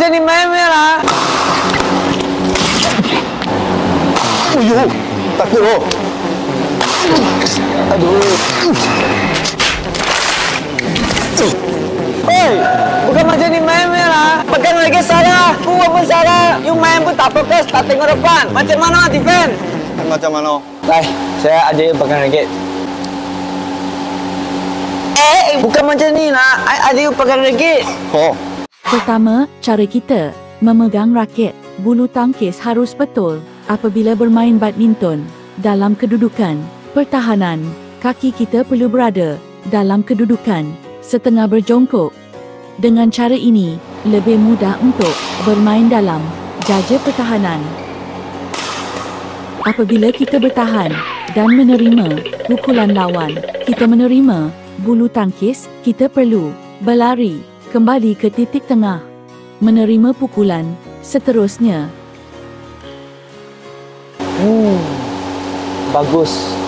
macam ni main-main lah. Uyuh, takut oh. Aduh. Hei, bukan macam ni main-main lah. Pegang lagi salah. Gua pun salah. You main pun tak fokus, tak tengok depan. Macam mana defend? Macam mana? Lai, saya you pegang raket. Eh, bukan macam ni lah. You pegang raket. Oh, Pertama, cara kita memegang raket. Bulu tangkis harus betul apabila bermain badminton. Dalam kedudukan pertahanan, kaki kita perlu berada dalam kedudukan setengah berjongkok. Dengan cara ini, lebih mudah untuk bermain dalam jaja pertahanan. Apabila kita bertahan dan menerima pukulan lawan, kita menerima bulu tangkis, kita perlu berlari kembali ke titik tengah. Menerima pukulan seterusnya. Hmm, bagus.